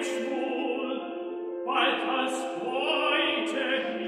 euch wohl, bald als heute